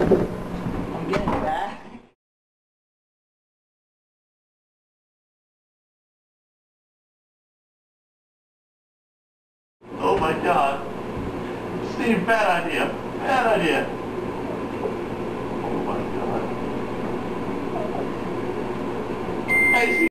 I'm getting back. Oh my God. Steve, bad idea. Bad idea. Oh my God. Hey,